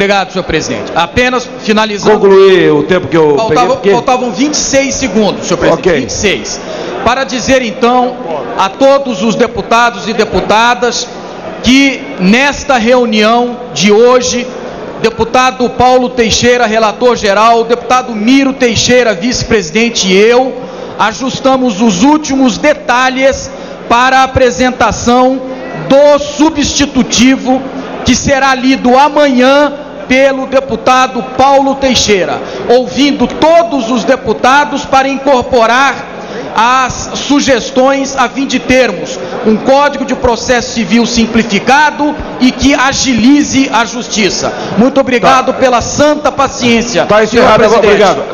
Obrigado, senhor presidente. Apenas finalizando. Concluir o tempo que eu Faltava, peguei. porque- faltavam 26 segundos, senhor presidente. Ok. 26. Para dizer então a todos os deputados e deputadas que nesta reunião de hoje, deputado Paulo Teixeira, relator geral, deputado Miro Teixeira, vice-presidente e eu, ajustamos os últimos detalhes para a apresentação do substitutivo que será lido amanhã pelo deputado Paulo Teixeira, ouvindo todos os deputados para incorporar as sugestões a fim de termos um Código de Processo Civil simplificado e que agilize a justiça. Muito obrigado pela santa paciência. Tá encerrado agora. presidente. Obrigado.